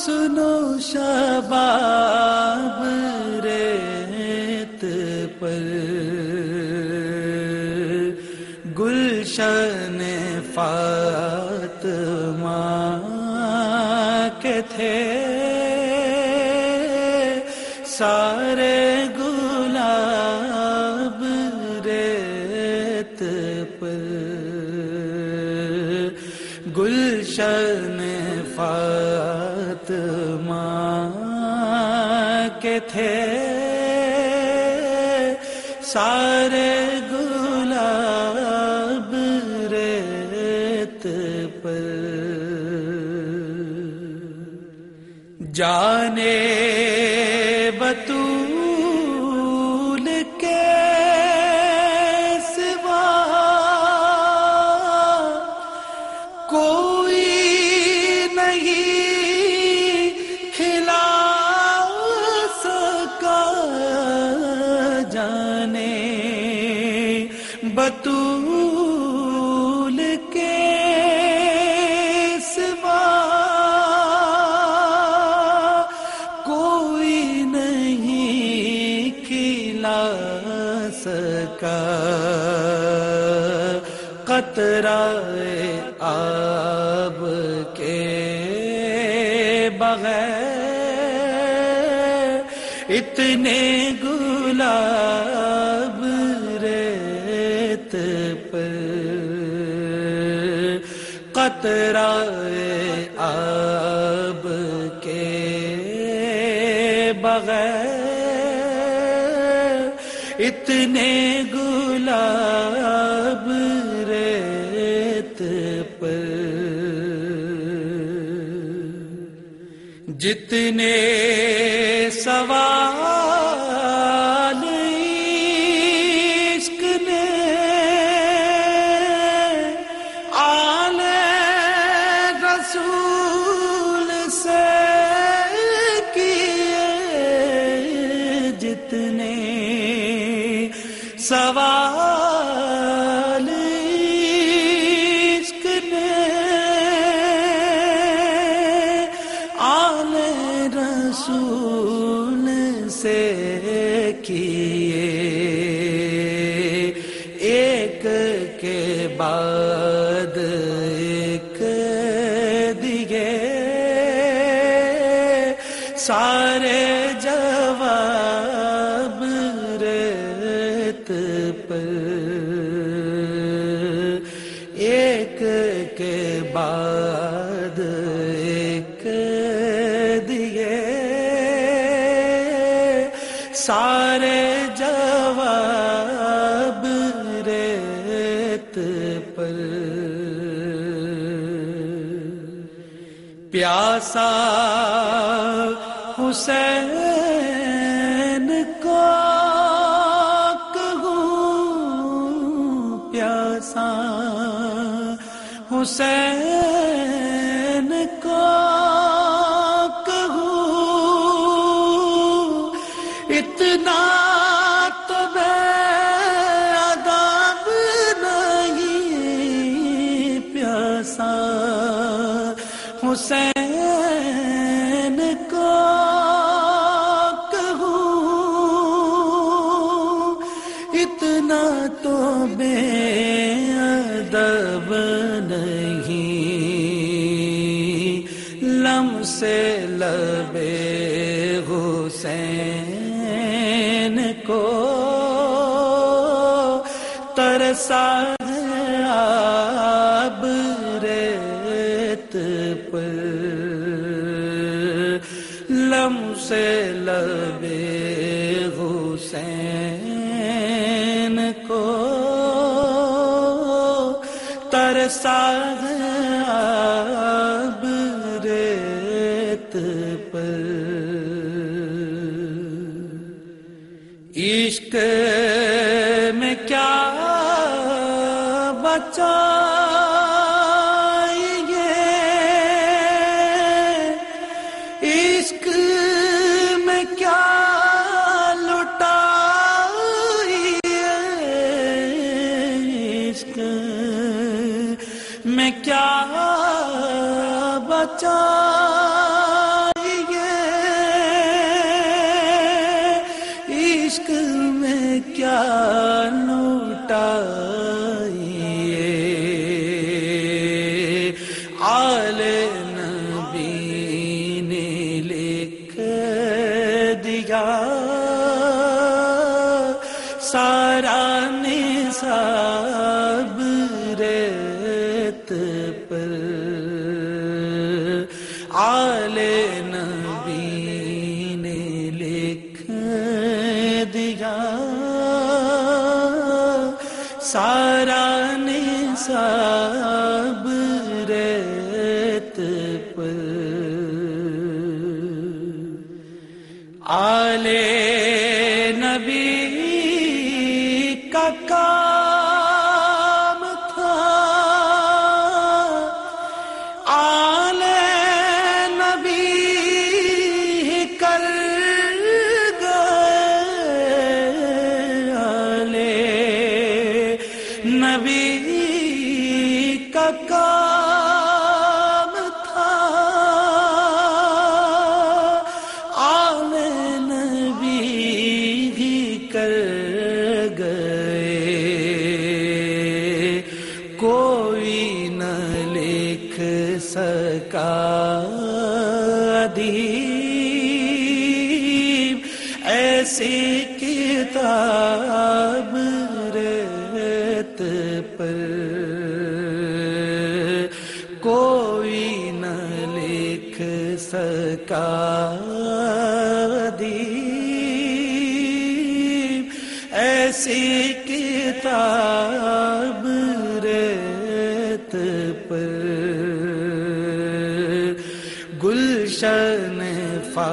सुनो शबाब रेत पर। गुलशन फातमा के थे। सारे गुलाब रेत पर। गुलशन फातमा थे। सारे गुलाब रेत पर। जाने बतूल के सिवा कोई नहीं खिला सका। कतरा आब के बगैर इतने गुलाब रेत पर कतरा आब के बगैर इतने गुलाब रेत पर जितने के बाद एक दिए सारे जवाब रेत पर। एक के बाद प्यासा हुसैन को कहूँ प्यासा हुसैन हुसैन को कहूँ इतना तो बेअदब नहीं। से लबे हुसैन को तरसा पर लम से लबे हुसैन को तरसा रेत पर। इश्क में क्या बचा चाहिए इश्क में क्या लुटाइए आले नबी ने लिख दिया। सारा ने साब सारा निसाब रेत पर। आले नबी का ऐसी किताब रेत पर कोई न लिख सका अदीब ऐसी किताब रेत पर गुलशन फा